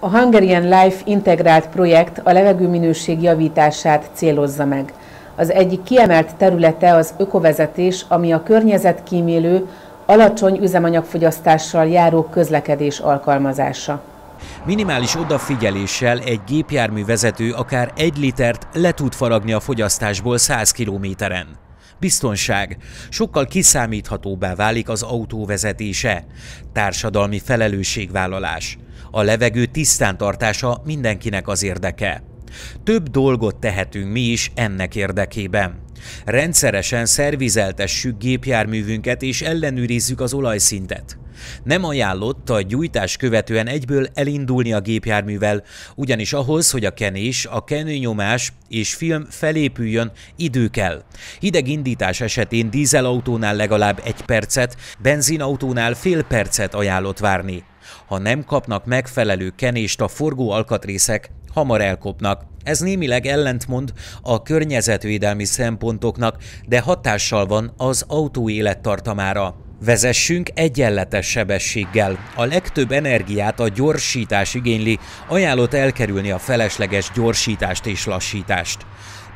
A Hungarian Life integrált projekt a levegőminőség javítását célozza meg. Az egyik kiemelt területe az ökovezetés, ami a környezetkímélő, alacsony üzemanyagfogyasztással járó közlekedés alkalmazása. Minimális odafigyeléssel egy gépjármű vezető akár egy litert le tud faragni a fogyasztásból 100 kilométeren. Biztonság. Sokkal kiszámíthatóbbá válik az autó vezetése. Társadalmi felelősségvállalás. A levegő tisztán tartása mindenkinek az érdeke. Több dolgot tehetünk mi is ennek érdekében. Rendszeresen szervizeltessük gépjárművünket és ellenőrizzük az olajszintet. Nem ajánlott a gyújtás követően egyből elindulni a gépjárművel, ugyanis ahhoz, hogy a kenés, a kenőnyomás és film felépüljön, idő kell. Hideg indítás esetén dízelautónál legalább egy percet, benzinautónál fél percet ajánlott várni. Ha nem kapnak megfelelő kenést a forgó alkatrészek, hamar elkopnak. Ez némileg ellentmond a környezetvédelmi szempontoknak, de hatással van az autó élettartamára. Vezessünk egyenletes sebességgel. A legtöbb energiát a gyorsítás igényli, ajánlott elkerülni a felesleges gyorsítást és lassítást.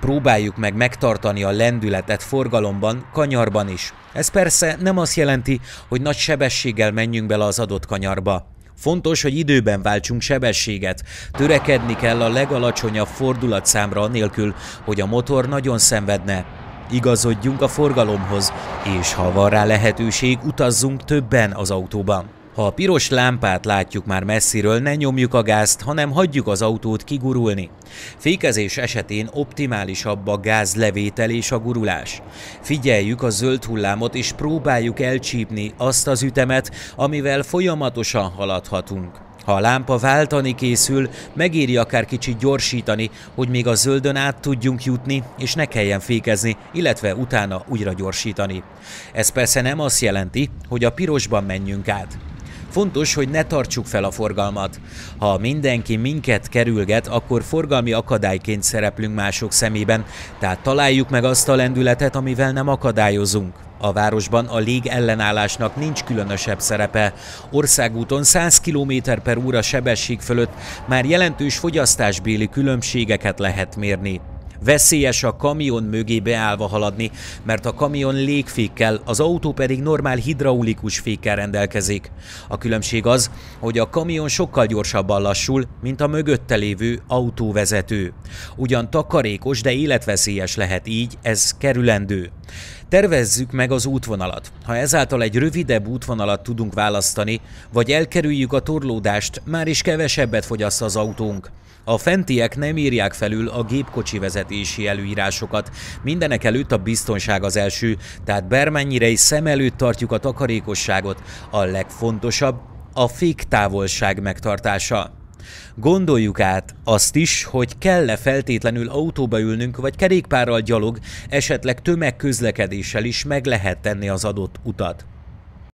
Próbáljuk meg megtartani a lendületet forgalomban, kanyarban is. Ez persze nem azt jelenti, hogy nagy sebességgel menjünk bele az adott kanyarba. Fontos, hogy időben váltsunk sebességet. Törekedni kell a legalacsonyabb fordulatszámra anélkül, hogy a motor nagyon szenvedne. Igazodjunk a forgalomhoz, és ha van rá lehetőség, utazzunk többen az autóban. Ha a piros lámpát látjuk már messziről, ne nyomjuk a gázt, hanem hagyjuk az autót kigurulni. Fékezés esetén optimálisabb a gázlevétel és a gurulás. Figyeljük a zöld hullámot és próbáljuk elcsípni azt az ütemet, amivel folyamatosan haladhatunk. Ha a lámpa váltani készül, megéri akár kicsit gyorsítani, hogy még a zöldön át tudjunk jutni, és ne kelljen fékezni, illetve utána újra gyorsítani. Ez persze nem azt jelenti, hogy a pirosban menjünk át. Fontos, hogy ne tartsuk fel a forgalmat. Ha mindenki minket kerülget, akkor forgalmi akadályként szereplünk mások szemében, tehát találjuk meg azt a lendületet, amivel nem akadályozunk. A városban a lég ellenállásnak nincs különösebb szerepe. Országúton 100 km per óra sebesség fölött már jelentős fogyasztásbéli különbségeket lehet mérni. Veszélyes a kamion mögé beállva haladni, mert a kamion légfékkel, az autó pedig normál hidraulikus fékkel rendelkezik. A különbség az, hogy a kamion sokkal gyorsabban lassul, mint a mögötte lévő autóvezető. Ugyan takarékos, de életveszélyes lehet így, ez kerülendő. Tervezzük meg az útvonalat. Ha ezáltal egy rövidebb útvonalat tudunk választani, vagy elkerüljük a torlódást, már is kevesebbet fogyaszt az autónk. A fentiek nem írják felül a gépkocsi vezetési előírásokat. Mindenek előtt a biztonság az első, tehát bármennyire is szem előtt tartjuk a takarékosságot, a legfontosabb a féktávolság megtartása. Gondoljuk át azt is, hogy kell-e feltétlenül autóba ülnünk, vagy kerékpárral gyalog, esetleg tömegközlekedéssel is meg lehet tenni az adott utat.